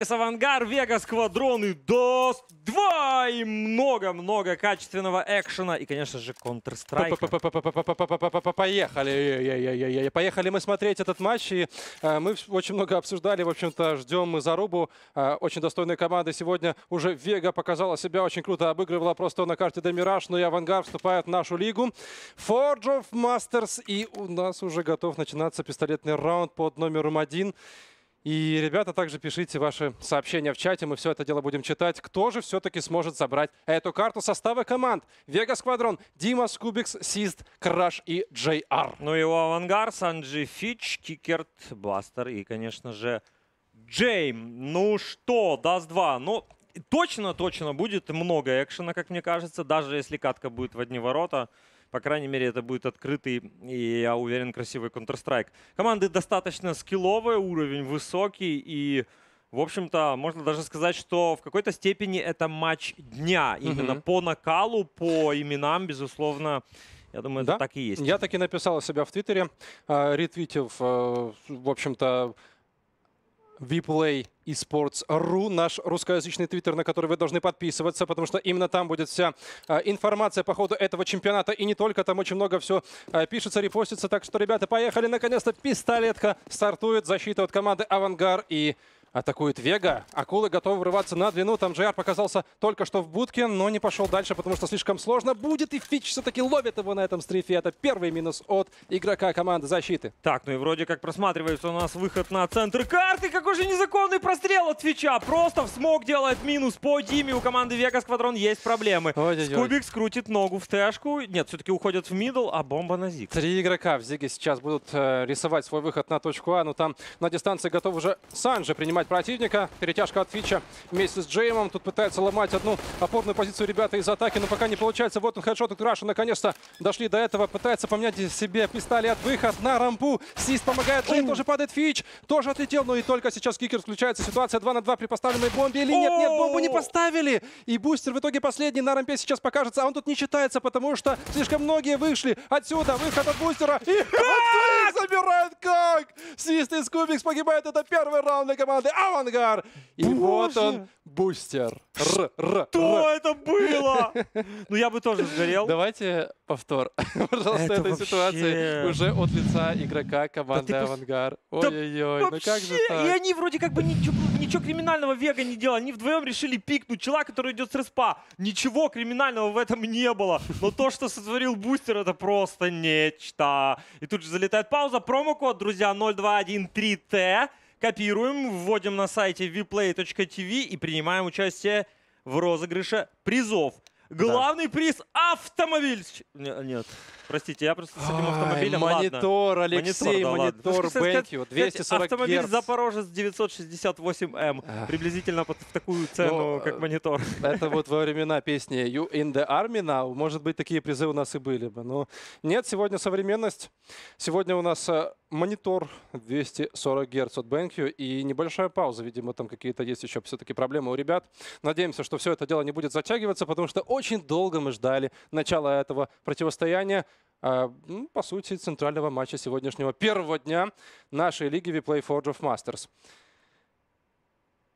Авангар, Вега, Сквадроны, Дост 2 и много-много качественного экшена и, конечно же, Counter-Strike. Поехали. Поехали мы смотреть этот матч. И мы очень много обсуждали. В общем-то, ждем мы зарубу. Очень достойная команда. Сегодня уже Вега показала себя очень круто. Обыгрывала просто на карте Демираж. Но и Авангар вступает в нашу лигу. Forge of Masters. И у нас уже готов начинаться пистолетный раунд под номером один. И, ребята, также пишите ваши сообщения в чате, мы все это дело будем читать. Кто же все-таки сможет забрать эту карту состава команд? Вега Сквадрон, Дима, Скубикс, Сист, Краш и Джей Ар. Ну и у Авангар, Санджи Фич, Кикерт, Бластер и, конечно же, Джейм. Ну что, даст 2. Ну, точно-точно будет много экшена, как мне кажется, даже если катка будет в одни ворота. По крайней мере, это будет открытый и, я уверен, красивый Counter-Strike. Команды достаточно скилловые, уровень высокий и... В общем-то, можно даже сказать, что в какой-то степени это матч дня. Именно угу. по накалу, по именам, безусловно, я думаю, да? это так и есть. Я таки написал себя в Твиттере, э, ретвитив, э, в общем-то, Vplay eSports.ru, наш русскоязычный твиттер, на который вы должны подписываться, потому что именно там будет вся э, информация по ходу этого чемпионата. И не только, там очень много все э, пишется, репостится. Так что, ребята, поехали. Наконец-то пистолетка стартует. Защита от команды «Авангар» и Атакует Вега. Акулы готовы врываться на длину. Там Джейар показался только что в будке, но не пошел дальше, потому что слишком сложно будет. И Фич все-таки ловит его на этом стрифе. Это первый минус от игрока команды защиты. Так, ну и вроде как просматривается у нас выход на центр карты. Какой же незаконный прострел от Фича. Просто в смог делает минус по Диме. У команды Вега Сквадрон есть проблемы. Скубик скрутит ногу в тэшку. Нет, все-таки уходят в middle, а бомба на Зиг. Три игрока в Зиге сейчас будут э, рисовать свой выход на точку А. Но там на дистанции готов уже принимать принимать противника. Перетяжка от Фича вместе с Джеймом. Тут пытается ломать одну опорную позицию ребята из атаки, но пока не получается. Вот он хедшот от Краша. Наконец-то дошли до этого. Пытается поменять себе пистолет. Выход на рампу. Сист помогает. Джейм тоже падает. Фич тоже отлетел. Но и только сейчас Кикерт включается. Ситуация 2 на 2 при поставленной бомбе. Или нет? Нет, бомбу не поставили. И бустер в итоге последний на рампе сейчас покажется. А он тут не считается, потому что слишком многие вышли отсюда. Выход от бустера. И забирает как? Сист и Скубикс погибает. Это первый раунд для команды команды Авангар. И Боже. вот он, бустер. Р, р, Что р. это было? Ну, я бы тоже сгорел. Давайте повтор, пожалуйста, это этой вообще... ситуации уже от лица игрока команды да Авангар. Ой-ой-ой, да ну как же так? И они вроде как бы ничего, ничего криминального Вега не делали. Они вдвоем решили пикнуть чела, который идет с респа. Ничего криминального в этом не было. Но то, что сотворил бустер, это просто нечто. И тут же залетает пауза. Промокод, друзья, 0213T. Копируем, вводим на сайте vplay.tv и принимаем участие в розыгрыше призов. Главный да. приз автомобиль. Нет, простите, я просто с этим автомобилем. Монитор, ладно. Алексей, монитор, BenQ, 240 Автомобиль Гц. Запорожец 968М. Приблизительно под такую цену, Но, как э, монитор. Это вот во времена песни You in the Army Now. Может быть, такие призы у нас и были бы. Но нет, сегодня современность. Сегодня у нас э, монитор 240 Гц от BenQ и небольшая пауза. Видимо, там какие-то есть еще все-таки проблемы у ребят. Надеемся, что все это дело не будет затягиваться, потому что очень долго мы ждали начала этого противостояния. А, ну, по сути, центрального матча сегодняшнего первого дня нашей лиги Vplay Forge of Masters.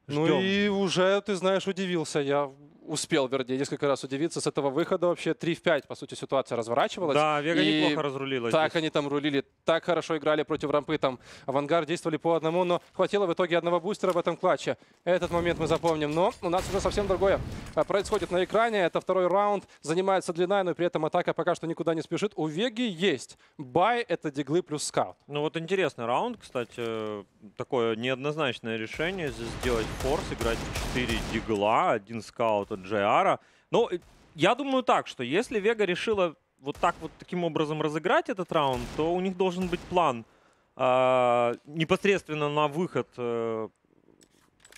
Ждем. Ну и уже, ты знаешь, удивился я успел, вернее, несколько раз удивиться с этого выхода. Вообще 3 в 5, по сути, ситуация разворачивалась. Да, Вега и неплохо разрулила. Так здесь. они там рулили, так хорошо играли против рампы. Там Авангар действовали по одному, но хватило в итоге одного бустера в этом clutch е. Этот момент мы запомним. Но у нас уже совсем другое а, происходит на экране. Это второй раунд. Занимается длина, но при этом атака пока что никуда не спешит. У Веги есть buy, это диглы плюс скаут. Ну вот интересный раунд, кстати. Такое неоднозначное решение. Здесь сделать force, играть 4 дигла, один скаут от JR. Ну, я думаю так, что если Вега решила вот так вот таким образом разыграть этот раунд, то у них должен быть план э, непосредственно на выход э,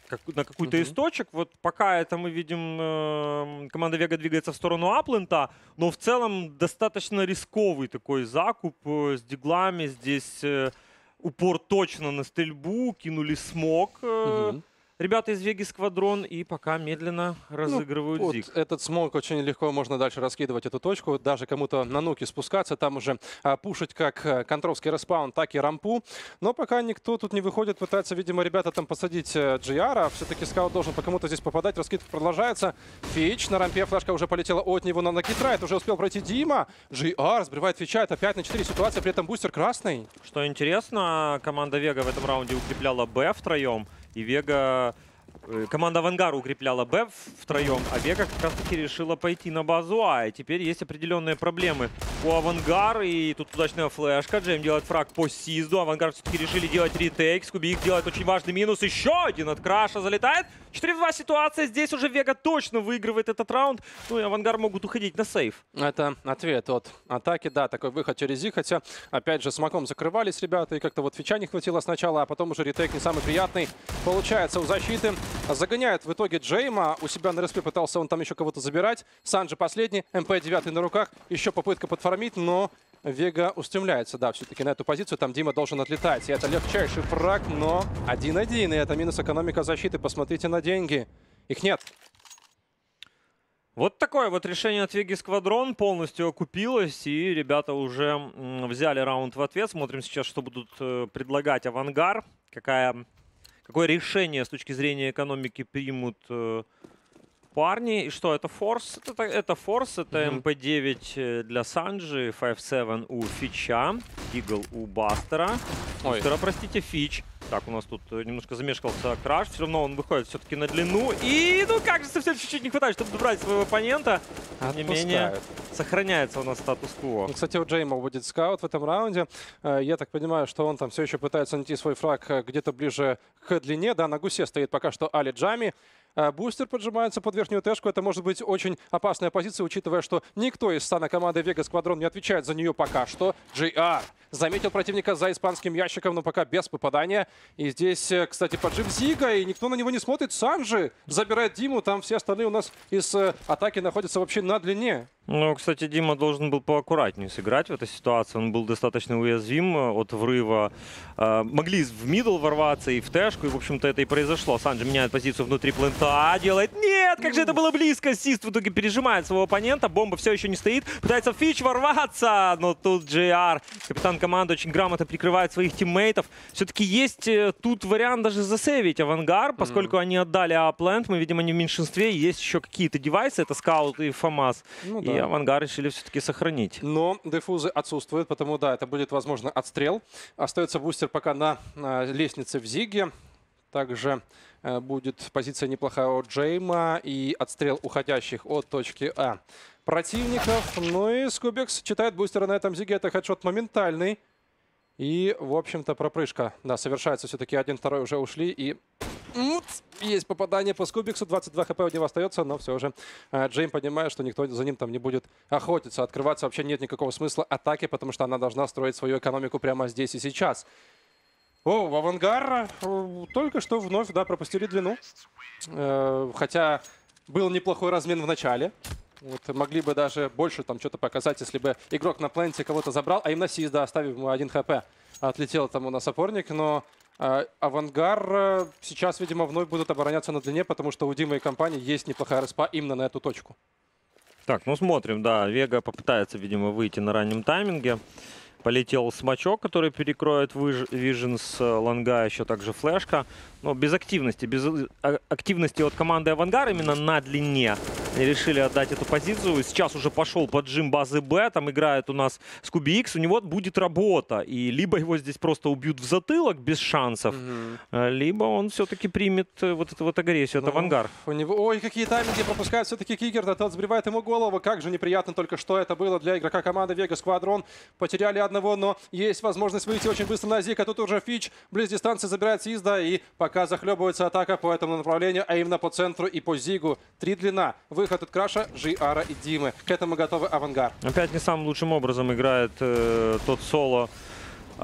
как, на какой-то mm-hmm. источек. Вот пока это мы видим, э, команда Вега двигается в сторону Аплента, но в целом достаточно рисковый такой закуп э, с диглами. Здесь э, упор точно на стрельбу, кинули смог. Э, mm-hmm ребята из Веги Сквадрон и пока медленно разыгрывают Вот Зиг. этот смог очень легко можно дальше раскидывать эту точку. Даже кому-то на нуки спускаться, там уже а, пушить как а, контровский респаун, так и рампу. Но пока никто тут не выходит, пытаются, видимо, ребята там посадить э, GR. Все-таки скаут должен по кому-то здесь попадать. Раскидка продолжается. Фич на рампе. Флешка уже полетела от него на Накитрайт. Уже успел пройти Дима. GR сбривает Фича. Это 5 на 4 ситуация. При этом бустер красный. Что интересно, команда Вега в этом раунде укрепляла Б втроем, и Вега... э, Команда Авангар укрепляла Б втроем, а Вега как раз-таки решила пойти на базу А. И теперь есть определенные проблемы у Авангар. И тут удачная флешка. Джейм делает фраг по Сизду. Авангар все-таки решили делать ретейк. Скубик делает очень важный минус. Еще один от Краша залетает. 4 в 2 ситуация. Здесь уже Вега точно выигрывает этот раунд. Ну и Авангар могут уходить на сейф. Это ответ от атаки. Да, такой выход через Зи. Хотя, опять же, смоком закрывались ребята. И как-то вот фича не хватило сначала, а потом уже ретейк не самый приятный. Получается у защиты. Загоняет в итоге Джейма. У себя на респе пытался он там еще кого-то забирать. Санджи последний. МП-9 на руках. Еще попытка подформить, но Вега устремляется, да, все-таки на эту позицию. Там Дима должен отлетать. И это легчайший фраг, но 1-1. И это минус экономика защиты. Посмотрите на деньги. Их нет. Вот такое вот решение от Веги Сквадрон полностью окупилось, и ребята уже взяли раунд в ответ. Смотрим сейчас, что будут э, предлагать Авангар, какая, какое решение с точки зрения экономики примут э, парни. И что, это force? Это, это force, это Мгм. МП-9 э, для Санджи, 5-7 у Фича, Eagle у Бастера. Ой. Бустера, простите, Фич. Так, у нас тут э, немножко замешкался Краш. Все равно он выходит все-таки на длину. И, ну как же, совсем чуть-чуть не хватает, чтобы добрать своего оппонента. Тем не менее, сохраняется у нас статус-кво. Кстати, у Джейма будет скаут в этом раунде. Э, Я так понимаю, что он там все еще пытается найти свой фраг э, где-то ближе к длине. Да, на гусе стоит пока что Али Джами. Э, Бустер поджимается под верхнюю тэшку. Это может быть очень опасная позиция, учитывая, что никто из стана команды Вега Сквадрон не отвечает за нее пока что. JR заметил противника за испанским ящиком, но пока без попадания. И здесь, э, кстати, поджим Зига, и никто на него не смотрит. Санджи забирает Диму. Там все остальные у нас из э, атаки находятся вообще на длине. Ну, кстати, Дима должен был поаккуратнее сыграть в этой ситуации. Он был достаточно уязвим э, от врыва. Э, Могли в middle ворваться и в тэшку, и, в общем-то, это и произошло. Санджи меняет позицию внутри plant а, делает... Нет, как же это было близко! Сист в итоге пережимает своего оппонента, бомба все еще не стоит. Пытается Фич ворваться, но тут JR, капитан команды, очень грамотно прикрывает своих тиммейтов. Все-таки есть э, тут вариант даже засейвить Авангар, поскольку они отдали А plant. Мы видим, они в меньшинстве. Есть еще какие-то девайсы, это Скаут и ФАМАС. Ну И Авангар решили все-таки сохранить. Но дефузы отсутствуют, потому да, это будет, возможно, отстрел. Остается бустер пока на, на лестнице в Зиге. Также э, будет позиция неплохая от Джейма и отстрел уходящих от точки А противников. Ну и Скубекс читает бустера на этом Зиге. Это хедшот моментальный. И, в общем-то, пропрыжка. Да, совершается все-таки. Один-второй уже ушли. И! Есть попадание по Скубиксу. 22 хп у него остается, но все же э, Джейм понимает, что никто за ним там не будет охотиться. Открываться вообще нет никакого смысла атаки, потому что она должна строить свою экономику прямо здесь и сейчас. О, в Авангар э, только что вновь, да, пропустили длину. Э, Хотя был неплохой размен в начале. Вот, могли бы даже больше там что-то показать, если бы игрок на пленте кого-то забрал, а именно Сиз, да, оставив ему один хп. Отлетел там у нас опорник, но Авангар э, сейчас, видимо, вновь будут обороняться на длине, потому что у Димы и компании есть неплохая респа именно на эту точку. Так, ну смотрим, да. Вега попытается, видимо, выйти на раннем тайминге. Полетел смачок, который перекроет Вижен с э, лонга, еще также флешка. Но без активности, без э, а- активности от команды Авангар именно на длине. Решили отдать эту позицию. Сейчас уже пошел поджим базы Б. Там играет у нас Скуби Икс. У него будет работа. И либо его здесь просто убьют в затылок без шансов, э, либо он все-таки примет вот эту вот агрессию от Ну, Авангар. У него... Ой, какие тайминги пропускает все-таки Кикер. Да тот сбривает ему голову. Как же неприятно только что это было для игрока команды Вега Сквадрон. Потеряли одного, но есть возможность выйти очень быстро на Зик. А тут уже Фич близ дистанции забирает Сизда. И пока захлебывается атака по этому направлению, а именно по центру и по Зигу. Три длина. Выход от Краша, Жиара и Димы. К этому готовы Авангар. Опять не самым лучшим образом играет э, тот соло.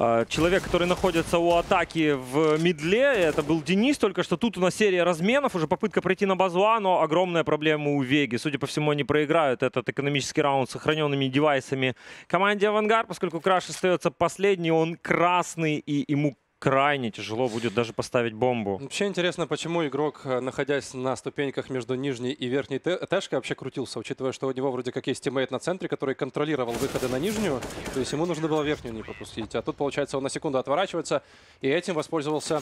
Э, Человек, который находится у атаки в мидле, это был Денис, только что тут у нас серия разменов, уже попытка пройти на базу А, но огромная проблема у Веги. Судя по всему, они проиграют этот экономический раунд с сохраненными девайсами команде Авангар, поскольку Краш остается последний, он красный, и ему крайне тяжело будет даже поставить бомбу. Вообще интересно, почему игрок, э, находясь на ступеньках между нижней и верхней тэшкой, вообще крутился, учитывая, что у него вроде как есть тиммейт на центре, который контролировал выходы на нижнюю, то есть ему нужно было верхнюю не пропустить. А тут, получается, он на секунду отворачивается, и этим воспользовался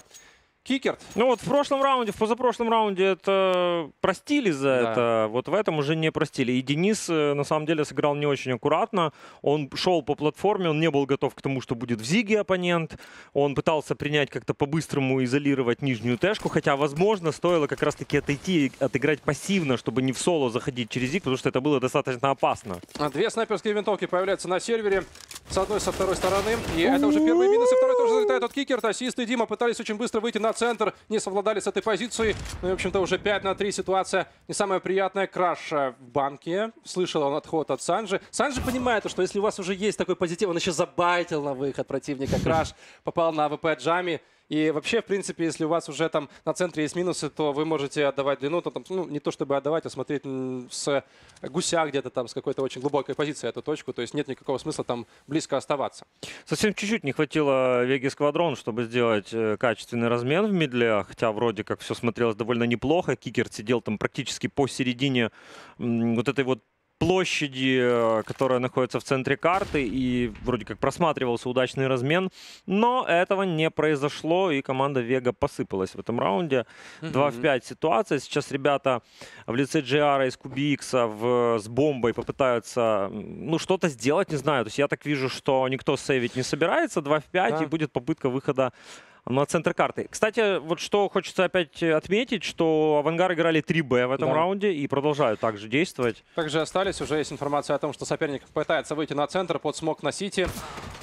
Кикерт. Ну вот в прошлом раунде, в позапрошлом раунде это простили за Да. это, вот в этом уже не простили. И Денис э, на самом деле сыграл не очень аккуратно. Он шел по платформе, он не был готов к тому, что будет в Зиге оппонент. Он пытался принять как-то по-быстрому изолировать нижнюю тэшку, хотя, возможно, стоило как раз-таки отойти и отыграть пассивно, чтобы не в соло заходить через Зиг, потому что это было достаточно опасно. Две снайперские винтовки появляются на сервере. С одной, со второй стороны. И это уже первый минус, и второй тоже залетает от Кикерта. Ассист и Дима пытались очень быстро выйти на центр. Не совладали с этой позицией. Ну и, в общем-то, уже 5 на 3 ситуация не самая приятная. Краш э, в банке. Слышал он отход от Санжи. Санжи понимает, что если у вас уже есть такой позитив, он еще забайтил на выход противника. Краш попал на АВП Джейма. И вообще, в принципе, если у вас уже там на центре есть минусы, то вы можете отдавать длину, то там, ну, не то чтобы отдавать, а смотреть с гуся где-то там, с какой-то очень глубокой позиции эту точку. То есть нет никакого смысла там близко оставаться. Совсем чуть-чуть не хватило Веги Сквадрон, чтобы сделать э, качественный размен в middle е, хотя вроде как все смотрелось довольно неплохо. Кикер сидел там практически посередине вот этой вот площади, э, которая находится в центре карты, и вроде как просматривался удачный размен, но этого не произошло, и команда Вега посыпалась в этом раунде. 2 в 5 ситуация. Сейчас ребята в лице GR из Кубикса в, с бомбой попытаются ну, что-то сделать, не знаю. То есть я так вижу, что никто сейвить не собирается. 2 в 5, Да. и будет попытка выхода на центр карты. Кстати, вот что хочется опять отметить, что Авангар играли 3Б в этом Да. раунде и продолжают также действовать. Также остались, уже есть информация о том, что соперник пытается выйти на центр под смог на Сити.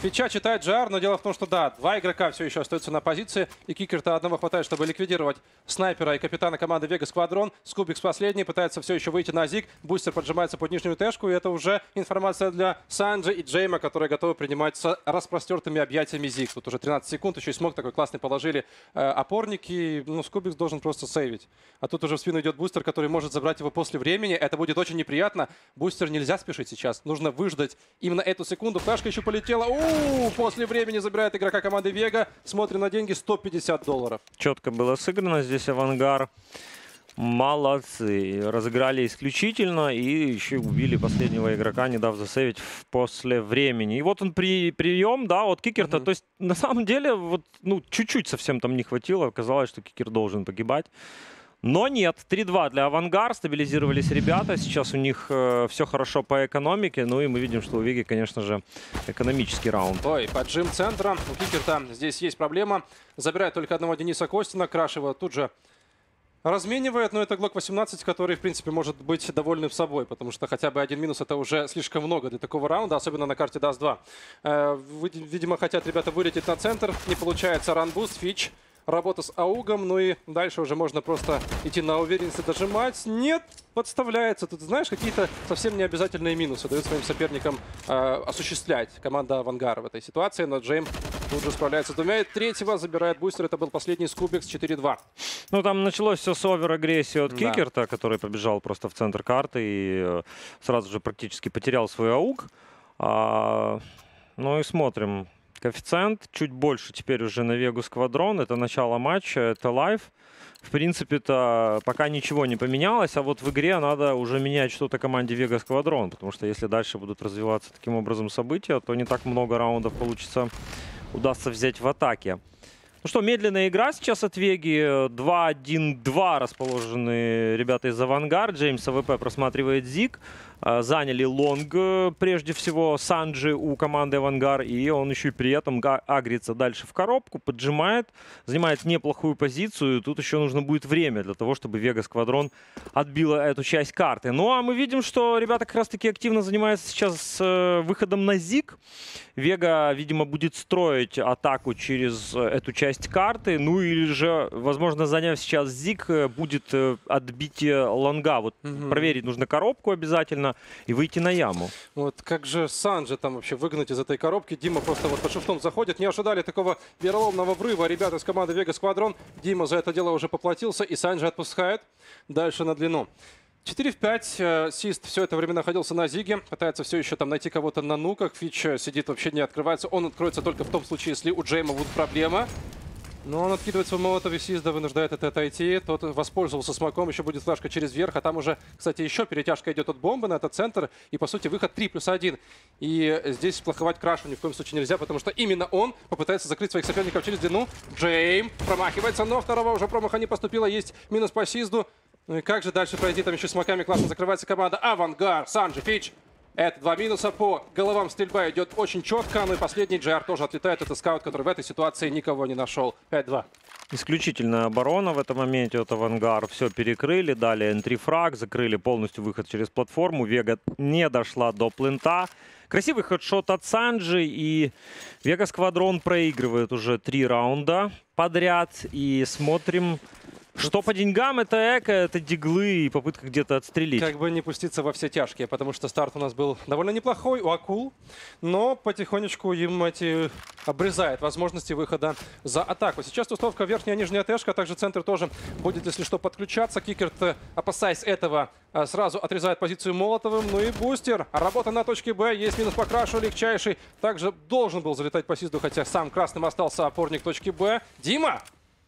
Фича читает JR, но дело в том, что да, два игрока все еще остаются на позиции, и Кикерта одного хватает, чтобы ликвидировать снайпера и капитана команды Вега Сквадрон. Скубикс последний, пытается все еще выйти на Зиг. Бустер поджимается под нижнюю тэшку, и это уже информация для Санджи и Джейма, которые готовы принимать с распростертыми объятиями Зиг. Тут уже 13 секунд, еще и smoke такой классный положили э, опорники. Ну, Скубикс должен просто сейвить. А тут уже в спину идет бустер, который может забрать его после времени. Это будет очень неприятно. Бустер нельзя спешить сейчас. Нужно выждать именно эту секунду. Флешка еще полетела. После времени забирает игрока команды Вега. Смотрим на деньги 150 долларов. Четко было сыграно здесь Авангар. Молодцы. Разыграли исключительно и еще убили последнего игрока, не дав засейвить после времени. И вот он при, прием, да, от Кикерта. Мгм. То есть, на самом деле, вот, ну, чуть-чуть совсем там не хватило. Казалось, что Кикер должен погибать. Но нет, 3-2 для Авангар, стабилизировались ребята, сейчас у них все хорошо по экономике, ну и мы видим, что у Веги, конечно же, экономический раунд. Ой, поджим центра. У Кикерта здесь есть проблема. Забирает только одного Дениса Костина. Краш его тут же разменивает. Но это Глок 18, который, в принципе, может быть довольным собой. Потому что хотя бы один минус это уже слишком много для такого раунда. Особенно на карте даст 2. Видимо, хотят ребята вылететь на центр. Не получается ранбуст, фич. Работа с AUG ом, ну и дальше уже можно просто идти на уверенность и дожимать. Нет, подставляется. Тут, знаешь, какие-то совсем необязательные минусы дают своим соперникам э, осуществлять команда Авангара в этой ситуации. Но Джейм тут же справляется с двумя. И третьего забирает бустер. Это был последний Скубикс 4-2. Ну, там началось все с over-агрессии от Да. Кикерта, который побежал просто в центр карты и э, сразу же практически потерял свой AUG. А, ну и смотрим. Коэффициент чуть больше теперь уже на Вегу Сквадрон. Это начало матча, это live. В принципе-то пока ничего не поменялось, а вот в игре надо уже менять что-то команде Вега Сквадрон, потому что если дальше будут развиваться таким образом события, то не так много раундов получится, удастся взять в атаке. Ну что, медленная игра сейчас от Веги. 2-1-2 расположены ребята из Авангар. Джейм с АВП просматривает Зиг. А, Заняли long, э, прежде всего, Санджи у команды Авангар. И он еще и при этом агрится дальше в коробку, поджимает, занимает неплохую позицию. Тут еще нужно будет время для того, чтобы Вега Сквадрон отбила эту часть карты. Ну а мы видим, что ребята как раз-таки активно занимаются сейчас э, выходом на Зиг. Вега, видимо, будет строить атаку через э, эту часть карты. Ну или же, возможно, заняв сейчас Зиг, э, будет э, отбитие long а. Вот Мгм. проверить нужно коробку обязательно и выйти на яму. Вот как же Санджи там вообще выгнать из этой коробки? Дима просто вот под шифтом заходит. Не ожидали такого вероломного врыва. Ребята из команды Вега Сквадрон. Дима за это дело уже поплатился. И Санджи отпускает дальше на длину. 4 в 5. э, Сист все это время находился на Зиге. Пытается все еще там найти кого-то на нуках. Фич э, сидит, вообще не открывается. Он откроется только в том случае, если у Джейма будет проблема. Но он откидывает свой молотов и вынуждает это отойти. Тот воспользовался смоком, еще будет флешка через верх. А там уже, кстати, еще перетяжка идет от бомбы на этот центр. И, по сути, выход 3 плюс 1. И здесь плоховать Крашу ни в коем случае нельзя, потому что именно он попытается закрыть своих соперников через длину. Джейм промахивается, но второго уже промаха не поступило. Есть минус по Сизду. Ну и как же дальше пройти? Там еще смоками классно закрывается команда. Авангар, Санджи, Фич. Это два минуса по головам стрельба идет очень четко. Ну и последний GR тоже отлетает. Это скаут, который в этой ситуации никого не нашел. 5-2. Исключительная оборона в этом моменте от Авангар. Все перекрыли, дали энтрифраг, закрыли полностью выход через платформу. Вега не дошла до плента. Красивый хедшот от Санджи, и Вега Сквадрон проигрывает уже три раунда подряд. И смотрим, что по деньгам, это эко, это диглы и попытка где-то отстрелить. Как бы не пуститься во все тяжкие, потому что старт у нас был довольно неплохой у Акул, но потихонечку им эти обрезает возможности выхода за атаку. Сейчас тусовка верхняя нижняя тэшка, а также центр тоже будет, если что, подключаться. Кикерт, э, опасаясь этого, э, сразу отрезает позицию Молотовым. Ну и бустер. Работа на точке Б. Есть минус по крашу легчайший. Также должен был залетать по Сизду, хотя сам красным остался опорник точки Б. Дима!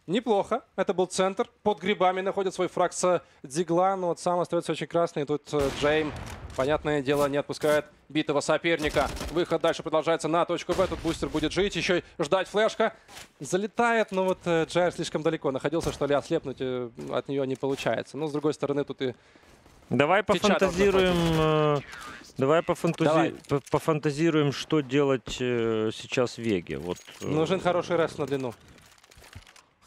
Неплохо. Это был центр. Под грибами находит свой фраг с Дигла. Но вот сам остается очень красный. Тут э, Джейм, понятное дело, не отпускает битого соперника. Выход дальше продолжается на точку Б. Тут бустер будет жить. Еще и ждать флешка. Залетает, но вот э, Джайр слишком далеко находился, что ли, ослепнуть э, от нее не получается. Но с другой стороны, тут и Давай пофантазируем. Давай, пофантази- Давай. по- пофантазируем, что делать э, сейчас Веге. Вот, э, нужен хороший реф на длину.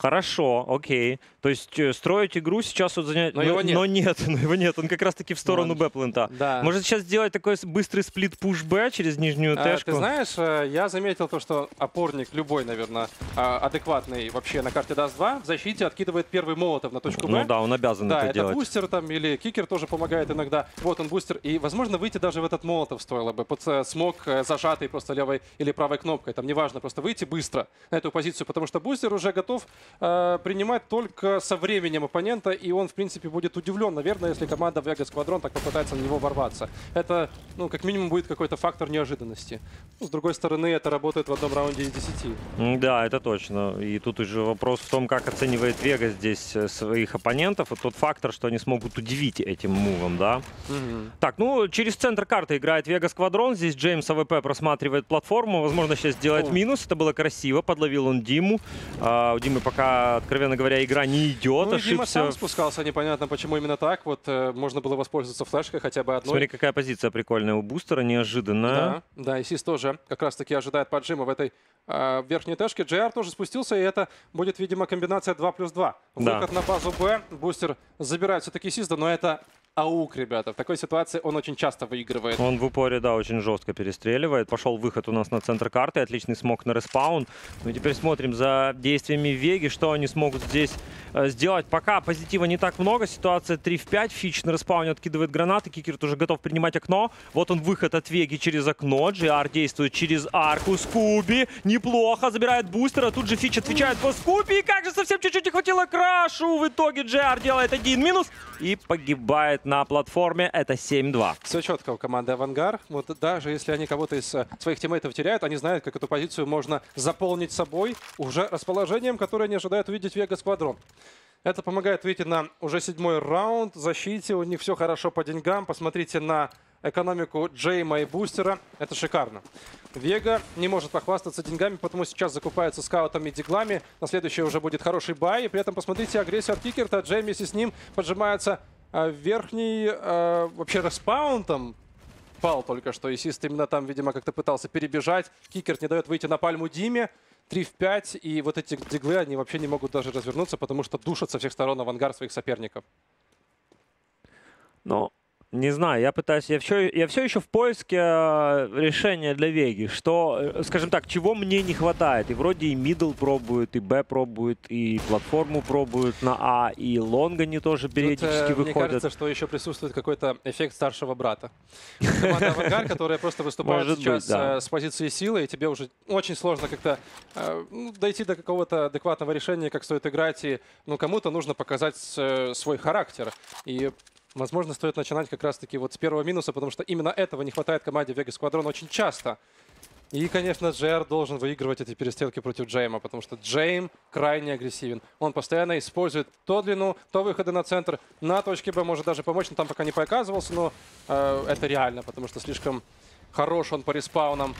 Хорошо, окей. То есть э, строить игру сейчас вот занять... Но его нет. Но нет, но его нет. Он как раз-таки в сторону он- Б-плента. Да. Может сейчас сделать такой быстрый сплит пуш Б через нижнюю А, тэшку? Ты знаешь, э, я заметил то, что опорник любой, наверное, а, адекватный вообще на карте даст 2 в защите откидывает первый молотов на точку Б. Ну да, он обязан Да, это, это делать. бустер там или кикер тоже помогает иногда. Вот он бустер. И, возможно, выйти даже в этот молотов стоило бы. Под э, смог зажатый просто левой или правой кнопкой. Там неважно, просто выйти быстро на эту позицию, потому что бустер уже готов э, принимать только со временем оппонента, и он, в принципе, будет удивлен, наверное, если команда Vega Squadron так попытается на него ворваться. Это, ну, как минимум, будет какой-то фактор неожиданности. Ну, с другой стороны, это работает в одном раунде из 10. М, Да, это точно. И тут уже вопрос в том, как оценивает Вега здесь э, своих оппонентов. Вот тот фактор, что они смогут удивить этим move ом, да. Так, ну, через центр карты играет Вега Сквадрон. Здесь Джейм с АВП просматривает платформу. Возможно, сейчас сделает минус. Это было красиво. Подловил он Диму. А, у Димы пока, откровенно говоря, игра не идет. Ну, Дима Ошибся. сам спускался, непонятно почему именно так. Вот э, можно было воспользоваться флешкой хотя бы одной. Смотри, какая позиция прикольная у бустера, неожиданная. Да, да, и Сизд тоже как раз-таки ожидает поджима в этой э, верхней тэшке. JR тоже спустился, и это будет, видимо, комбинация 2 плюс 2. Да. Выход на базу Б. Бустер забирает все-таки Сизда, но это AUG, ребята. В такой ситуации он очень часто выигрывает. Он в упоре, да, очень жестко перестреливает. Пошел выход у нас на центр карты. Отличный smoke на respawn. Ну теперь смотрим за действиями Веги, что они смогут здесь сделать. Пока позитива не так много. Ситуация 3 в 5. Фич на respawn е откидывает гранаты. Кикерт уже готов принимать окно. Вот он выход от Веги через окно. JR действует через арку. Скуби. Неплохо. Забирает бустера. Тут же Фич отвечает по Скуби. И как же совсем чуть-чуть не хватило крашу. В итоге JR делает один минус и погибает на платформе. Это 7-2. Все четко у команды Авангар. Вот даже если они кого-то из э, своих тиммейтов теряют, они знают, как эту позицию можно заполнить собой уже расположением, которое они ожидают увидеть Вега Сквадрон. Это помогает выйти на уже седьмой раунд. Защите у них все хорошо по деньгам. Посмотрите на экономику Джейма и Бустера. Это шикарно. Вега не может похвастаться деньгами, потому сейчас закупается скаутами и диглами. На следующее уже будет хороший buy. И при этом посмотрите агрессию от Кикерта. Джейм вместе с ним поджимается а, верхний а, вообще respawn там пал только что. И Сизд именно там, видимо, как-то пытался перебежать. Кикерт не дает выйти на пальму Диме. 3 в 5. И вот эти диглы, они вообще не могут даже развернуться, потому что душат со всех сторон авангар своих соперников. Ну, не знаю, я пытаюсь, я все, я все еще в поиске э, решения для Веги. Что, э, скажем так, чего мне не хватает? И вроде и middle пробуют, и Б пробуют, и платформу пробуют на А, и long они тоже Тут, периодически э, Мне выходят. кажется, что еще присутствует какой-то эффект старшего брата. Команда Авангар, которая просто выступает Может быть, сейчас да. э, с позиции силы, и тебе уже очень сложно как-то э, ну, дойти до какого-то адекватного решения, как стоит играть, и ну, кому-то нужно показать э, свой характер. И Возможно, стоит начинать как раз-таки вот с первого минуса, потому что именно этого не хватает команде Vegas Squadron очень часто. И, конечно, Джер должен выигрывать эти перестрелки против Джейма, потому что Джейм крайне агрессивен. Он постоянно использует то длину, то выходы на центр. На точке Б может даже помочь, но там пока не показывался, но э, это реально, потому что слишком хорош он по респаунам.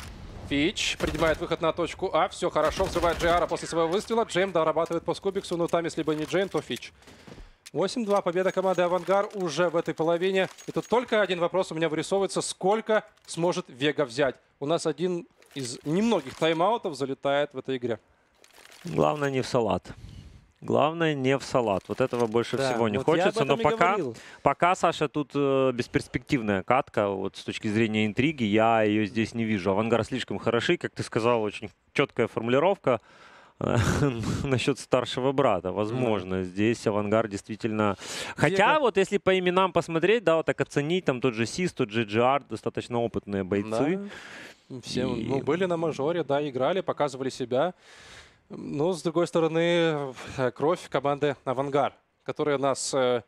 Фич принимает выход на точку А. Все хорошо, взрывает Джиара после своего выстрела. Джейм дорабатывает по скубиксу, но там, если бы не Джейм, то Фич. 8-2. Победа команды «Авангар» уже в этой половине. И тут только один вопрос у меня вырисовывается. Сколько сможет Вега взять? У нас один из немногих тайм-аутов залетает в этой игре. Главное не в салат. Главное не в салат. Вот этого больше Да, всего не вот хочется. Но пока, говорил. пока, Саша, тут э, бесперспективная катка. Вот с точки зрения интриги я ее здесь не вижу. Авангар слишком хороши, как ты сказал, очень четкая формулировка насчет старшего брата. Возможно, здесь Авангар действительно... Хотя Вега- вот если по именам посмотреть, да, вот так оценить, там тот же Сис, тот же GR, достаточно опытные бойцы. Да. Все И- ну, были на мажоре, да, играли, показывали себя. Но, с другой стороны, э, кровь команды «Авангар», которая нас э,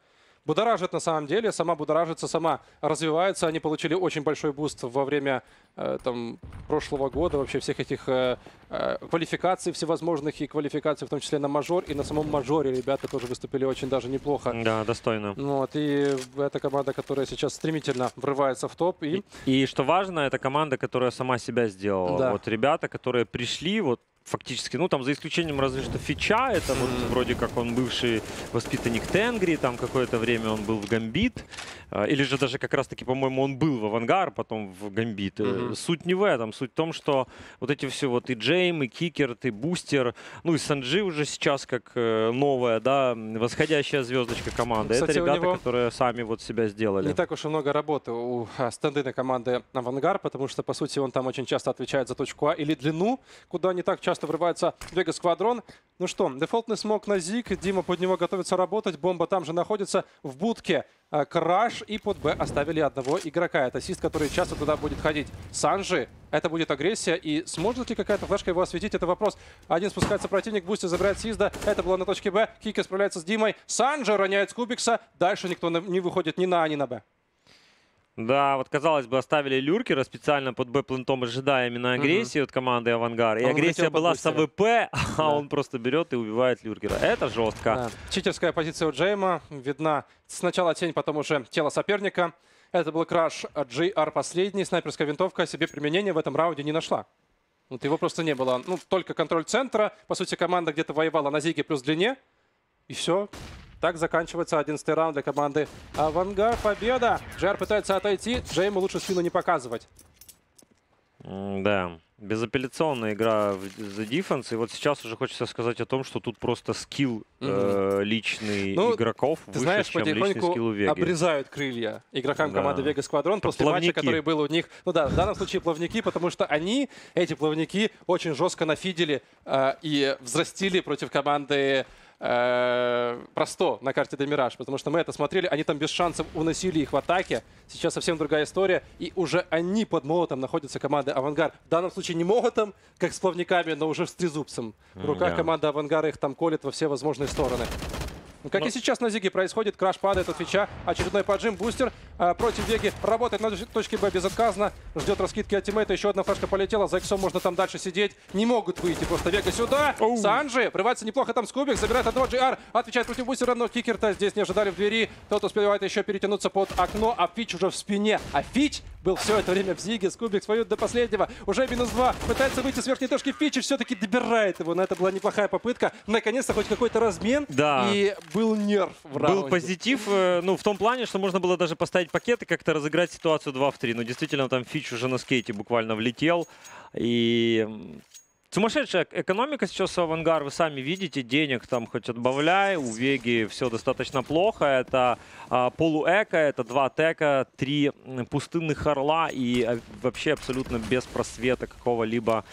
будоражит на самом деле, сама будоражится, сама развивается. Они получили очень большой буст во время э, там, прошлого года, вообще всех этих э, э, квалификаций всевозможных и квалификаций, в том числе на мажор. И на самом мажоре ребята тоже выступили очень даже неплохо. Да, достойно. Вот, и это команда, которая сейчас стремительно врывается в топ. И И что важно, это команда, которая сама себя сделала. Да. Вот ребята, которые пришли, вот фактически, ну там за исключением разве что Фича, это вот вроде как он бывший воспитанник Тенгри, там какое-то время он был в Гамбит, или же даже как раз-таки, по-моему, он был в Авангар, потом в Гамбит. Мгм. Суть не в этом, суть в том, что вот эти все вот и Джейм, и Кикерт, и Бустер, ну и Санджи уже сейчас как э, новая, да, восходящая звездочка команды. Кстати, это ребята, которые сами вот себя сделали. Не так уж и много работы у а, стендына команды «Авангар», потому что, по сути, он там очень часто отвечает за точку А или длину, куда не так часто врывается Вегас Сквадрон. Ну что, дефолтный смог на Зиг, Дима под него готовится работать, бомба там же находится в будке. А, Краш и под Б оставили одного игрока. Это ассист, который часто туда будет ходить. Санжи, это будет агрессия, и сможет ли какая-то флешка его осветить, это вопрос. Один спускается противник, Бусти забирает Сизда, это было на точке Б, Кикерт справляется с Димой, Санжи роняет Скубикса, дальше никто не выходит ни на А, ни на Б. Да, вот казалось бы, оставили Люркера специально под Б-плентом, ожидая именно агрессии от команды Авангар. И А агрессия была с. АВП, а Да. он просто берет и убивает Люркера. Это жестко. Да. Читерская позиция у Джейма. Видна сначала тень, потом уже тело соперника. Это был краш GR последний. Снайперская винтовка себе применения в этом раунде не нашла. Вот его просто не было. Ну, только контроль центра. По сути, команда где-то воевала на зиге плюс длине. И все. Так заканчивается 11 раунд для команды Авангар. Победа! Джер пытается отойти. Джейму лучше спину не показывать. Да, безапелляционная игра в The Defense. И вот сейчас уже хочется сказать о том, что тут просто скилл э, личный Ну, игроков Ты выше, знаешь, чем личный скилл у Веги. обрезают крылья игрокам Да. команды Вега Сквадрон после матча, плавники. который был у них. Ну да, в данном случае плавники, потому что они, эти плавники, очень жестко нафидели э, и взрастили против команды э, Просто на карте Демираж, потому что мы это смотрели, они там без шансов уносили их в атаке. Сейчас совсем другая история, и уже они под молотом находятся команды Авангар. В данном случае не молотом, как с плавниками, но уже с трезубцем. В руках да. команды Авангара их там колет во все возможные стороны. Ну, Как Ну- и сейчас на Зиге происходит, краш падает от Фича, очередной поджим, бустер а, против Веги, работает на точ- точке Б безотказно, ждет раскидки от тиммейта, еще одна флешка полетела, за иксом можно там дальше сидеть, не могут выйти просто Вега сюда, Оу. Санджи, врывается неплохо там Скубик, забирает одного GR, отвечает против бустера, но кикер-то здесь не ожидали в двери, тот успевает еще перетянуться под окно, а Фич уже в спине, а Фич был все это время в Зиге, Скубик свою до последнего, уже минус два, пытается выйти с верхней точки, Фич все-таки добирает его, но это была неплохая попытка, наконец-то хоть какой-то размен, Да. и был нерв в Был раунде. позитив, э, ну, в том плане, что можно было даже поставить пакет и как-то разыграть ситуацию 2 в 3. Но действительно, там Фич уже на скейте буквально влетел. И сумасшедшая экономика сейчас у Авангар, вы сами видите, денег там хоть отбавляй, у Веги все достаточно плохо. Это а, полуэко, это два тека, три пустынных орла и а, вообще абсолютно без просвета какого-либо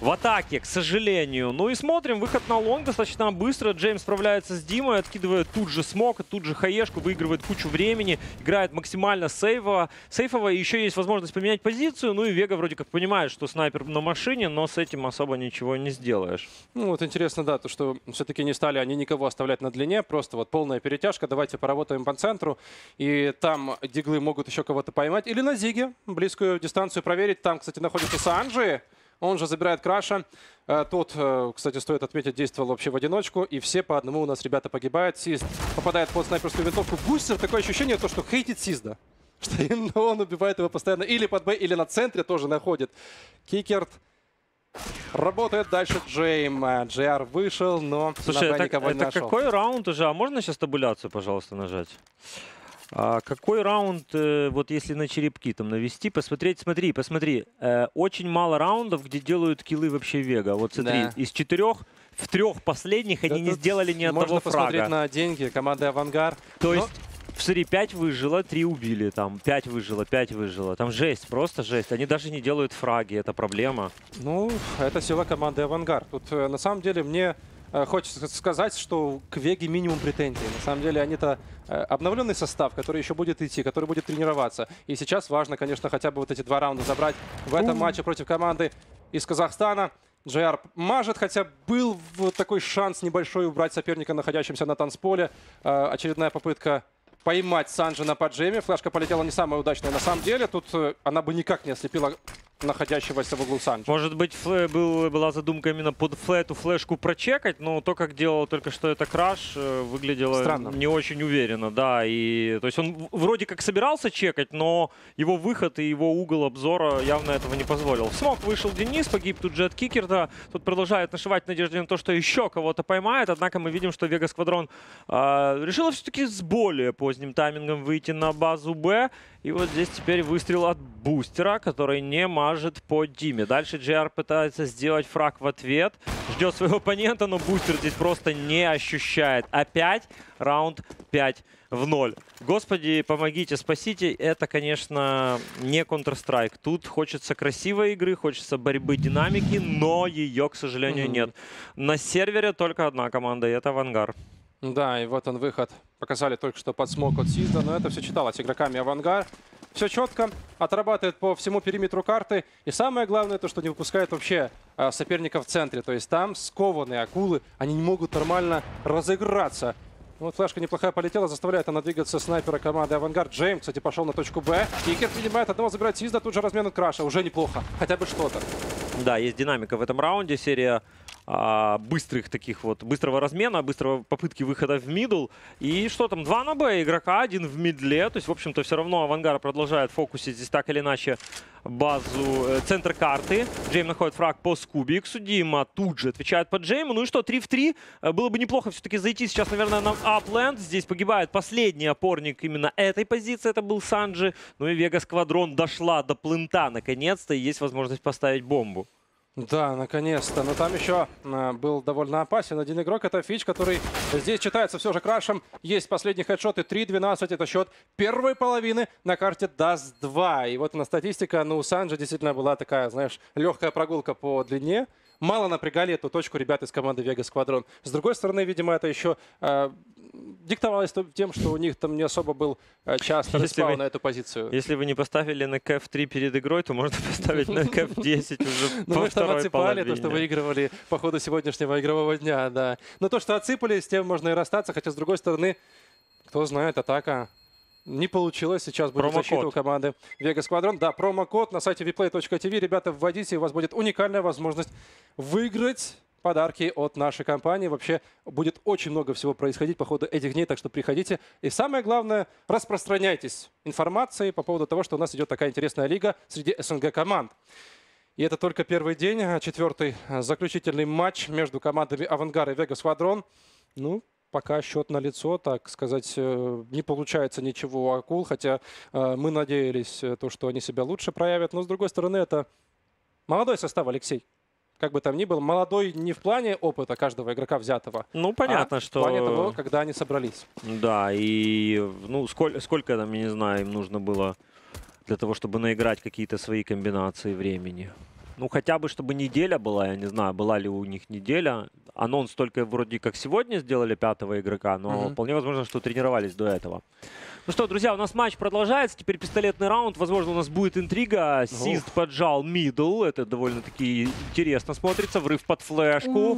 в атаке, к сожалению. Ну и смотрим, выход на лонг достаточно быстро. Джеймс справляется с Димой, откидывает тут же смок, тут же хаешку, выигрывает кучу времени, играет максимально сейфово. Сейфово, еще есть возможность поменять позицию. Ну и Вега вроде как понимает, что снайпер на машине, но с этим особо ничего не сделаешь. Ну вот интересно, да, то, что все-таки не стали они никого оставлять на длине, просто вот полная перетяжка, давайте поработаем по центру, и там диглы могут еще кого-то поймать, или на Зиге близкую дистанцию проверить. Там, кстати, находится Санджи, Он же забирает Краша. Э, Тот, э, кстати, стоит отметить, действовал вообще в одиночку. И все по одному у нас ребята погибают. Сист попадает под снайперскую винтовку. Бустер, такое ощущение, то, что хейтит Сизда. Что именно он убивает его постоянно или под Б, или на центре тоже находит. Кикерт работает дальше Джейм. Джейар вышел, но Слушай, на Б это, никого не это нашел. какой раунд уже? А можно сейчас табуляцию, пожалуйста, нажать? А какой раунд, э, вот если на черепки там навести, посмотреть, смотри, посмотри. э, очень мало раундов, где делают киллы вообще Вега. Вот смотри, Да. из четырех, в трех последних Да они не сделали ни одного Можно посмотреть фрага. на деньги команды Авангар. То Но- есть, смотри, 5 выжило, 3 убили, там, 5 выжило, 5 выжило. Там жесть, просто жесть. Они даже не делают фраги, это проблема. Ну, это сила команды Авангар. Тут э, на самом деле мне хочется сказать, что к Веге минимум претензий. На самом деле они-то э, обновленный состав, который еще будет идти, который будет тренироваться. И сейчас важно, конечно, хотя бы вот эти два раунда забрать в этом матче против команды из Казахстана. JR мажет, хотя был вот такой шанс небольшой убрать соперника, находящимся на танцполе. Э, очередная попытка поймать Санджи на поджеме. Флешка полетела не самая удачная на самом деле. Тут э, она бы никак не ослепила находящегося в углу Санджи. Может быть, флэ- был, была задумка именно под флэ эту флешку прочекать, но то, как делал только что это краш, э, выглядело Странно. не очень уверенно, да. И, то есть он вроде как собирался чекать, но его выход и его угол обзора явно этого не позволил. В смог вышел Денис, погиб тут же от Кикерта. Тут продолжает нашивать в надежде на то, что еще кого-то поймает. Однако мы видим, что Вега Сквадрон а, решила все-таки с более поздним таймингом выйти на базу Б. И вот здесь теперь выстрел от бустера, который не мажет по Диме. Дальше GR пытается сделать фраг в ответ. Ждет своего оппонента, но бустер здесь просто не ощущает. Опять раунд 5 в 0. Господи, помогите, спасите. Это, конечно, не Counter-Strike. Тут хочется красивой игры, хочется борьбы динамики, но ее, к сожалению, нет. На сервере только одна команда, и это Авангар. Да, и вот он выход. Показали только что под смог от Сизда, но это все читалось игроками Авангар. Все четко, отрабатывает по всему периметру карты. И самое главное, то, что не выпускает вообще а, соперника в центре. То есть там скованные акулы, они не могут нормально разыграться. Вот флешка неплохая полетела, заставляет она двигаться снайпера команды Авангар. Джейм, кстати, пошел на точку Б. Кикерт принимает одного, забирает Сизда, тут же размен Краша. Уже неплохо, хотя бы что-то. Да, есть динамика в этом раунде. Серия а, быстрых таких вот, быстрого размена, быстрого попытки выхода в middle. И что там, 2 на Б игрока, один в мидле. То есть, в общем-то, все равно Авангар продолжает фокусить здесь так или иначе базу, э, центр карты. Джейм находит фраг по Скубиксу. Дима тут же отвечает по Джейму. Ну и что, 3 в 3. Э, Было бы неплохо все-таки зайти сейчас, наверное, на апленд. Здесь погибает последний опорник именно этой позиции. Это был Санджи. Ну и Вега Сквадрон дошла до плента наконец-то. И есть возможность поставить бомбу. Да, наконец-то. Но там еще а, был довольно опасен один игрок. Это Фич, который здесь читается все же крашем. Есть последний хедшот и 3-12. Это счет первой половины на карте даст 2. И вот на статистика, ну, у Санджи действительно была такая, знаешь, легкая прогулка по длине. Мало напрягали эту точку ребят из команды Вега Сквадрон. С другой стороны, видимо, это еще а, диктовалось то- тем, что у них там не особо был а, часто респаун вы- на эту позицию. Если вы не поставили на КФ-3 перед игрой, то можно поставить на КФ-10 уже Ну, же там отсыпали, то, что выигрывали по ходу сегодняшнего игрового дня, да. Но то, что отсыпали, с тем можно и расстаться. Хотя, с другой стороны, кто знает, атака не получилось. Сейчас будет Промокод. защита у команды Vega Squadron. Да, промокод на сайте weplay.tv. Ребята, вводите, и у вас будет уникальная возможность выиграть подарки от нашей компании. Вообще будет очень много всего происходить по ходу этих дней, так что приходите. И самое главное, распространяйтесь информацией по поводу того, что у нас идет такая интересная лига среди СНГ команд. И это только первый день, а, четвертый а, заключительный матч между командами Авангар и Вега Сквадрон. Ну, пока счет на лицо, так сказать, э, не получается ничего у Акул, хотя э, мы надеялись, э, то, что они себя лучше проявят. Но, с другой стороны, это молодой состав, Алексей. Как бы там ни был, молодой не в плане опыта каждого игрока взятого, Ну, понятно, а что... в плане того, когда они собрались. Да, и ну сколько, сколько там, я не знаю, им нужно было для того, чтобы наиграть какие-то свои комбинации времени. Ну, хотя бы, чтобы неделя была, я не знаю, была ли у них неделя. Анонс только вроде как сегодня сделали пятого игрока, но Мгм. вполне возможно, что тренировались до этого. Ну что, друзья, у нас матч продолжается. Теперь пистолетный раунд. Возможно, у нас будет интрига. Сист поджал мидл. Это довольно-таки интересно смотрится. Врыв под флешку.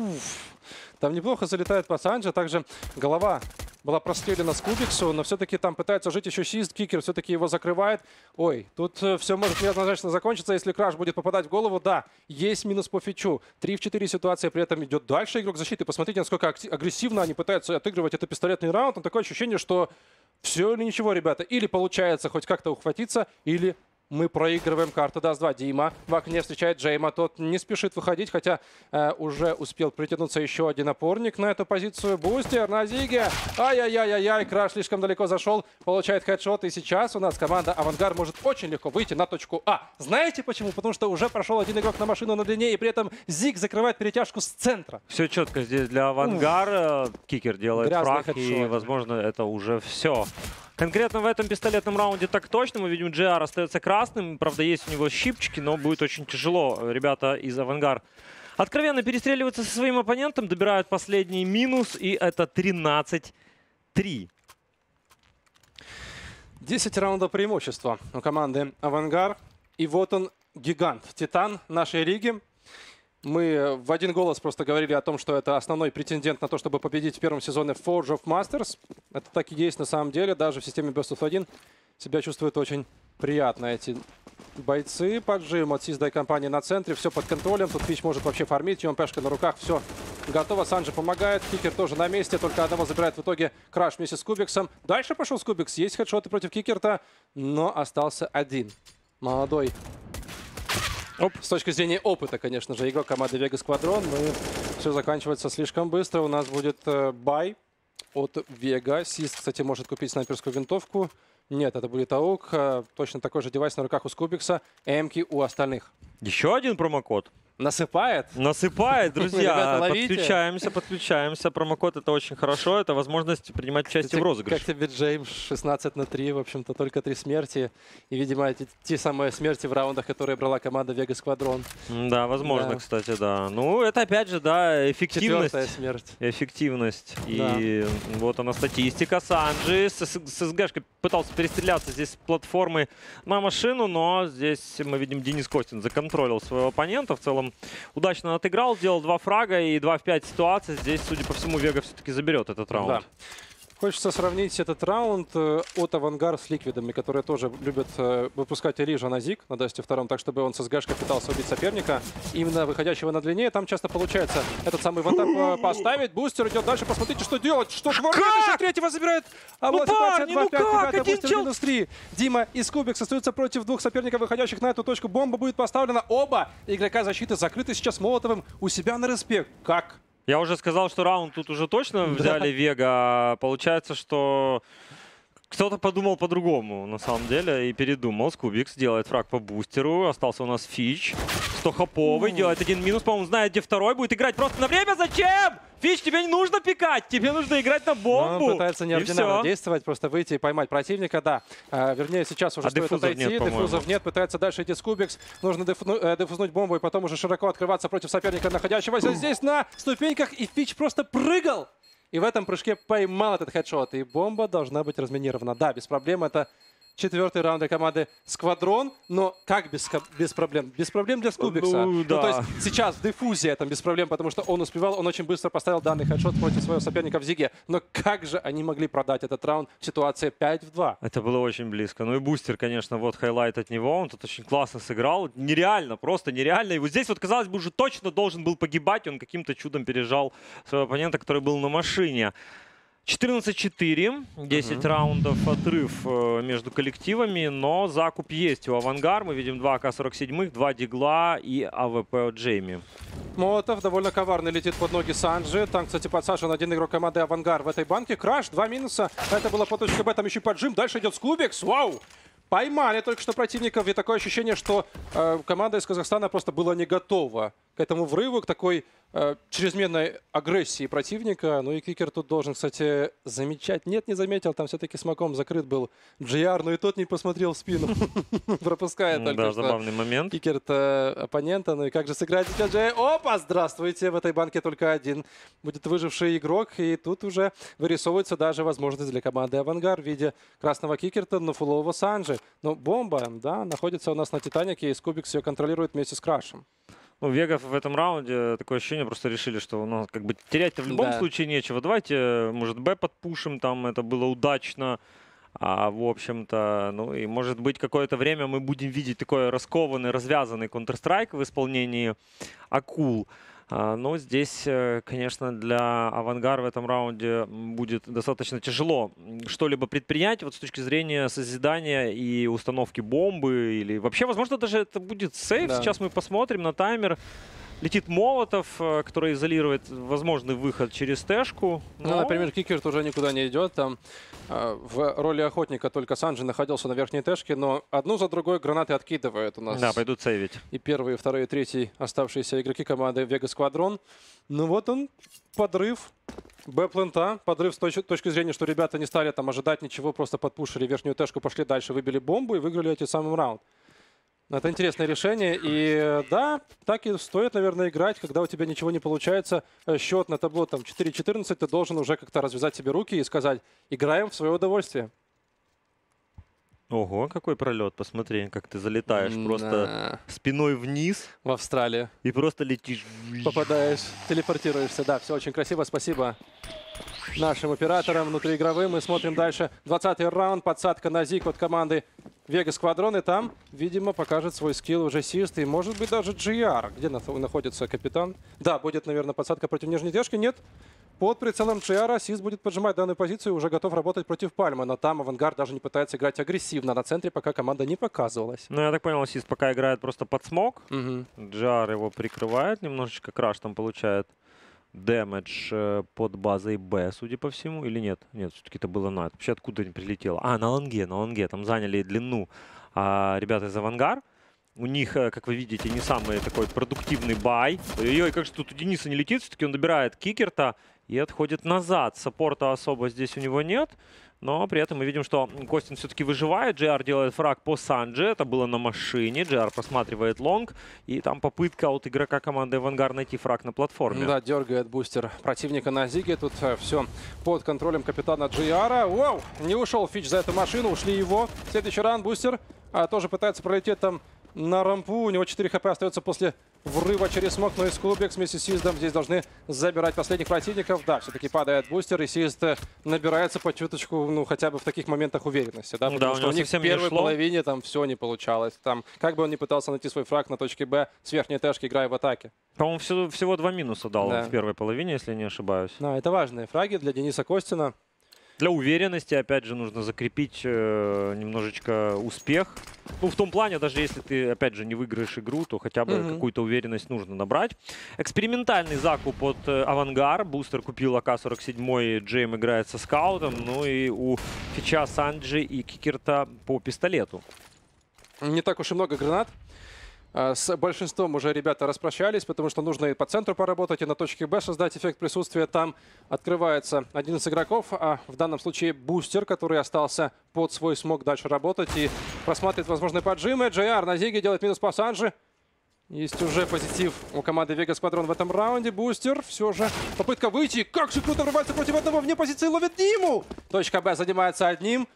Там неплохо залетает пассанджа. Также голова была прострелена с Кубиксу, но все-таки там пытается жить еще Сист, Кикер все-таки его закрывает. Ой, тут все может неоднозначно закончиться, если Краш будет попадать в голову. Да, есть минус по фичу. 3 в 4 ситуация при этом идет дальше игрок защиты. Посмотрите, насколько агрессивно они пытаются отыгрывать это пистолетный раунд. Но такое ощущение, что все или ничего, ребята. Или получается хоть как-то ухватиться, или мы проигрываем карту даст 2. Дима в окне встречает Джейма. Тот не спешит выходить, хотя э, уже успел притянуться еще один опорник на эту позицию. Бустер на Зиге. Ай-яй-яй-яй, Краш слишком далеко зашел. Получает хедшот. И сейчас у нас команда Авангар может очень легко выйти на точку А. Знаете почему? Потому что уже прошел один игрок на машину на длине, и при этом Зиг закрывает перетяжку с центра. Все четко здесь для Авангара. Кикер делает Грязный фраг, и, хедшот. возможно, это уже все. Конкретно в этом пистолетном раунде так точно. Мы видим, GR остается красным. Правда, есть у него щипчики, но будет очень тяжело. Ребята из Авангар откровенно перестреливаются со своим оппонентом, добирают последний минус, и это 13-3. 10 раундов преимущества у команды Авангар. И вот он, гигант, титан нашей лиги. Мы в один голос просто говорили о том, что это основной претендент на то, чтобы победить в первом сезоне Forge of Masters. Это так и есть на самом деле. Даже в системе Best of 1 себя чувствуют очень приятно эти бойцы. Поджим от Сизда и компании на центре. Все под контролем. Тут Фич может вообще фармить. АВПшка на руках. Все готово. Санджи помогает. Кикерт тоже на месте. Только одного забирает в итоге Краш вместе со Скубиксом. Дальше пошел Скубикс. Есть хедшоты против Кикерта. Но остался один. Молодой Оп. С точки зрения опыта, конечно же, игрок команды Vega Squadron. Но все заканчивается слишком быстро. У нас будет э, buy от Вега. Сис, кстати, может купить снайперскую винтовку. Нет, это будет АУК. Точно такой же девайс на руках у Скубикса. Эмки у остальных. Еще один промокод. Насыпает? Насыпает, друзья. Подключаемся, подключаемся. Промокод это очень хорошо. Это возможность принимать участие в розыгрыше. Как тебе, Джеймс? 16 на 3, в общем-то, только три смерти. И, видимо, эти, те самые смерти в раундах, которые брала команда Вега Сквадрон. Да, возможно, Да. кстати, да. Ну, это опять же, да, эффективность. Четвертая смерть. Эффективность. И вот она статистика. Санджи с, с, с СГшкой пытался перестреляться здесь с платформы на машину, но здесь мы видим, Денис Костин законтролил своего оппонента. В целом удачно отыграл, сделал два фрага и 2 в 5 ситуаций. Здесь, судя по всему, Вега все-таки заберет этот раунд. Да. Хочется сравнить этот раунд э, от Авангар с Ликвидами, которые тоже любят э, выпускать Рижа на Зиг на Дасте втором, так чтобы он с СГшкой пытался убить соперника, именно выходящего на длине. Там часто получается этот самый вантап э, поставить. Бустер идет дальше, посмотрите, что делать. Что творит? Еще третьего забирает. А Ну, вот парни, ну 2-5, как? ребята, Бустер чел- минус 3. Дима и Скубик остаются против двух соперников, выходящих на эту точку. Бомба будет поставлена. Оба игрока защиты закрыты сейчас Молотовым у себя на респе. Как? Я уже сказал, что раунд тут уже точно взяли Вега. Получается, что кто-то подумал по-другому, на самом деле, и передумал. Скубикс делает фраг по бустеру. Остался у нас Фич. 100 хоповый, делает один минус. По-моему, знает, где второй. Будет играть просто на время. Зачем? Фич, тебе не нужно пикать. Тебе нужно играть на бомбу. Он пытается неординарно действовать, просто выйти и поймать противника, да. А, вернее, сейчас уже А стоит дефузов отойти. нет, дефузов нет, пытается дальше идти Скубикс. Нужно дефну- э, дефузнуть бомбу и потом уже широко открываться против соперника, находящегося здесь на ступеньках. И Фич просто прыгал. И в этом прыжке поймал этот хедшот. И бомба должна быть разминирована. Да, без проблем. Это четвертый раунд для команды Сквадрон. Но как без, без проблем? Без проблем для Скубикса. Ну, да. то есть сейчас в диффузии там без проблем, потому что он успевал, он очень быстро поставил данный хедшот против своего соперника в Зиге. Но как же они могли продать этот раунд в ситуации 5 в 2? Это было очень близко. Ну и бустер, конечно, вот highlight от него. Он тут очень классно сыграл. Нереально, просто нереально. И вот здесь вот, казалось бы, уже точно должен был погибать. Он каким-то чудом пережал своего оппонента, который был на машине. 14-4, 10 раундов отрыв э, между коллективами, но закуп есть у Авангар. Мы видим два АК-47, два Дигла и АВП от Джейми. Молотов довольно коварно летит под ноги Санджи. Там, кстати, подсажен один игрок команды Авангар в этой банке. Краш, два минуса. Это было по точке Б, там еще поджим. Дальше идет Скубикс. Вау! Поймали только что противников. И такое ощущение, что э, команда из Казахстана просто была не готова к этому врыву, к такой э, чрезмерной агрессии противника. Ну и Кикер тут должен, кстати, замечать. Нет, не заметил. Там все-таки смоком закрыт был GR, но и тот не посмотрел в спину. Пропускает Ну только да, забавный момент. Кикер-то оппонента. Ну и как же сыграть сейчас Джей? Опа, здравствуйте! В этой банке только один будет выживший игрок. И тут уже вырисовывается даже возможность для команды Авангар в виде красного Кикерта, но фулового Санджи. Но бомба, да, находится у нас на Титанике, и Скубикс ее контролирует вместе с Крашем. Ну, Вега в этом раунде такое ощущение, просто решили, что ну, как бы терять-то в любом Да. случае нечего. Давайте, может, Б подпушим, там это было удачно. А, в общем-то, ну и может быть какое-то время мы будем видеть такой раскованный, развязанный Counter-Strike в исполнении акул. А, Но здесь, э, конечно, для Авангар в этом раунде будет достаточно тяжело что-либо предпринять вот с точки зрения созидания и установки бомбы. Или вообще, возможно, даже это будет сейф. Да. Сейчас мы посмотрим на таймер. Летит Молотов, э, который изолирует возможный выход через Тэшку. Ну, но- например, Кикерт уже никуда не идет. Там э, в роли охотника только Санджи находился на верхней тэшке, но одну за другой гранаты откидывают у нас. Да, пойдут сейвить. и первый, и второй, и третий оставшиеся игроки команды Вега Сквадрон. Ну вот он, подрыв Б-плента, подрыв с точ- точки зрения, что ребята не стали там ожидать ничего, просто подпушили верхнюю тэшку, пошли дальше, выбили бомбу и выиграли эти самый раунд. Это интересное решение. И э, да, так и стоит, наверное, играть, когда у тебя ничего не получается. Э, Счет на табло там 4-14, ты должен уже как-то развязать себе руки и сказать, играем в свое удовольствие. Ого, какой пролет, посмотри, как ты залетаешь просто Да. спиной вниз В Австралии. и просто летишь. попадаешь, телепортируешься. Да, все очень красиво. Спасибо нашим операторам внутриигровым. Мы смотрим дальше. 20-й раунд. Подсадка на Зик от команды Вега Сквадрон. И там, видимо, покажет свой скилл уже Сист. И, может быть, даже GR. Где на- находится капитан? Да, будет, наверное, подсадка против нижней держки. Нет. Под прицелом GR Сист будет поджимать данную позицию и уже готов работать против Пальмы. Но там Авангард даже не пытается играть агрессивно на центре, пока команда не показывалась. Ну, я так понял, Сизд пока играет просто под смог. jR его прикрывает немножечко. Краш там получает damage под базой Б, судя по всему. Или нет? Нет, все-таки это было на. Вообще откуда не прилетело? А, на лонге, на лонге. Там заняли длину а, ребята из Авангар. У них, э, как вы видите, не самый такой продуктивный buy. Ой-ой, как же тут у Дениса не летит. Все-таки он добирает кикерта и отходит назад. Саппорта особо здесь у него нет. Но при этом мы видим, что Костин все-таки выживает. jR делает фраг по Санджи. Это было на машине. jR просматривает long. И там попытка от игрока команды Авангар найти фраг на платформе. Да, дергает бустер противника на Зиге. Тут все под контролем капитана jR. Вау! Не ушел Фич за эту машину, ушли его. Следующий ран бустер а, тоже пытается пролететь там на рампу. У него 4 хп остается после врыва через смог, но и Скубикс вместе с Сиздом здесь должны забирать последних противников. Да, все-таки падает бустер, и Сизд э, набирается по чуточку, ну, хотя бы в таких моментах уверенности, да, Ну потому да, у что у них в не первой половине там все не получалось. Там, как бы он ни пытался найти свой фраг на точке Б с верхней тэшки, играя в атаке. По-моему, всего, всего два минуса дал Да. в первой половине, если не ошибаюсь. Да, это важные фраги для Дениса Костина. Для уверенности, опять же, нужно закрепить э, немножечко успех. Ну, в том плане, даже если ты, опять же, не выиграешь игру, то хотя бы Мгм. какую-то уверенность нужно набрать. Экспериментальный закуп от э, Авангар. Бустер купил АК-47, Джейм играет со скаутом. Ну и у Фича Санджи и Кикерта по пистолету. Не так уж и много гранат. А, С большинством уже ребята распрощались, потому что нужно и по центру поработать, и на точке Б создать эффект присутствия. Там открывается один из игроков, а в данном случае бустер, который остался под свой смог дальше работать и просматривает возможные поджимы. JR на Зиге делает минус по Санджи. Есть уже позитив у команды Вега Сквадрон в этом раунде. Бустер все же попытка выйти. Как же круто врывается против одного вне позиции, ловит Диму. Точка Б занимается одним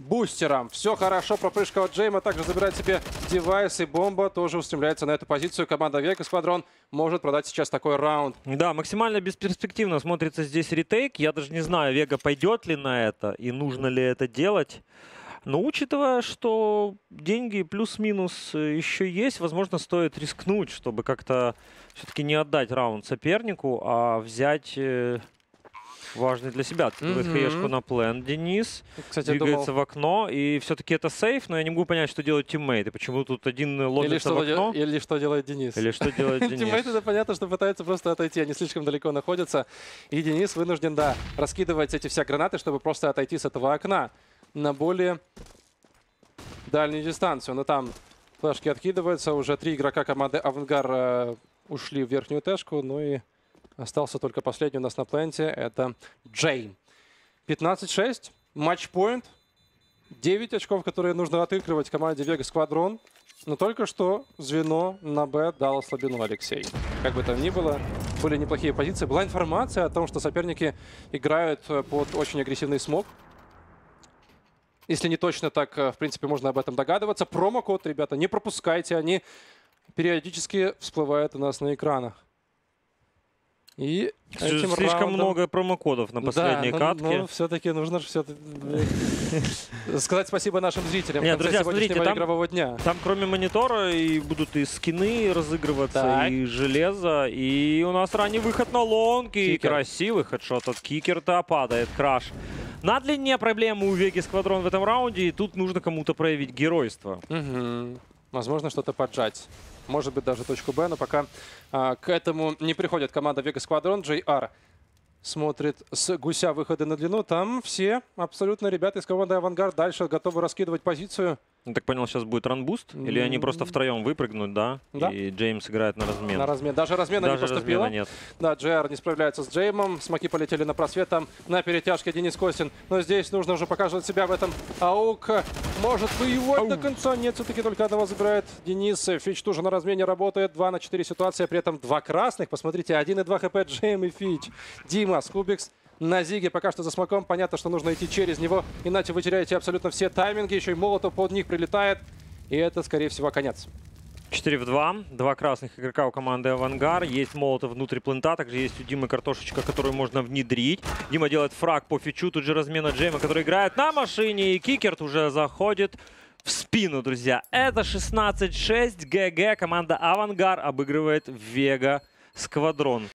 бустером. Все хорошо, пропрыжка от Джейма также забирает себе девайс, и бомба тоже устремляется на эту позицию. Команда Вега Сквадрон может продать сейчас такой раунд. Да, максимально бесперспективно смотрится здесь ретейк. Я даже не знаю, Вега пойдет ли на это и нужно ли это делать. Но учитывая, что деньги плюс-минус э, еще есть, возможно, стоит рискнуть, чтобы как-то все-таки не отдать раунд сопернику, а взять э, важный для себя. Открывает Мгм. хаешку на плен Денис, Кстати, я двигается думал, в окно, и все-таки это сейф, но я не могу понять, что делают тиммейты. Почему тут один или ломится в окно, или что делает Денис. или что делает Денис. Тиммейты, это понятно, что пытаются просто отойти. Они слишком далеко находятся. И Денис вынужден, да, раскидывать эти все гранаты, чтобы просто отойти с этого окна на более дальнюю дистанцию. Но там флешки откидываются. Уже три игрока команды Авангар э, ушли в верхнюю тэшку. Ну и остался только последний у нас на пленте. Это Джейм. 15-6. Матчпоинт. 9 очков, которые нужно отыгрывать команде Вега Сквадрон. Но только что звено на Б дало слабину Алексей. Как бы там ни было, были неплохие позиции. Была информация о том, что соперники играют э, под очень агрессивный смог. Если не точно так, э, в принципе, можно об этом догадываться. Промокод, ребята, не пропускайте. Они периодически всплывает у нас на экранах. И этим Слишком раундом- много промокодов на последней да, катке. все-таки нужно все сказать спасибо нашим зрителям Нет, друзья, смотрите, там- игрового дня. Там кроме монитора и будут и скины разыгрываться, Так. и железо. И у нас ранний выход на лонг, и Кикер. красивый хедшот от Кикерта падает краш. На длине проблемы у Веги Сквадрон в этом раунде, и тут нужно кому-то проявить геройство. Мгм. Возможно, что-то поджать. Может быть, даже точку Б, но пока а, к этому не приходит команда Vegas Squadron. JR смотрит с гуся выходы на длину. Там все абсолютно ребята из команды Авангард дальше готовы раскидывать позицию. Я так понял, сейчас будет ранбуст? Или они просто втроем выпрыгнут, да? Да. И Джеймс играет на размен. На размен. Даже размена не Даже поступило. размена нет. Да, JR не справляется с Джеймом. Смоки полетели на просвет. Там на перетяжке Денис Костин. Но здесь нужно уже показывать себя в этом. Аук может воевать до конца. Нет, все-таки только одного забирает Денис. Фич тоже на размене работает. 2 на 4 ситуация. При этом два красных. Посмотрите, 1 и 2 хп Джейм и Фич. Дима, Скубикс на Зиге пока что за смоком. Понятно, что нужно идти через него, иначе вы теряете абсолютно все тайминги. Еще и Молотов под них прилетает. И это, скорее всего, конец. 4 в 2. Два красных игрока у команды Авангар. Есть молотов внутри плента. Также есть у Димы картошечка, которую можно внедрить. Дима делает фраг по фичу. Тут же размена Джейма, который играет на машине. И Кикерт уже заходит в спину, друзья. Это 16-6 ГГ. Команда Авангар обыгрывает Вега Сквадрон.